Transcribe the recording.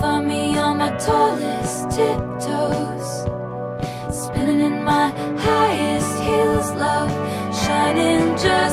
find me on my tallest tiptoes. Spinning in my highest heels, love Shining just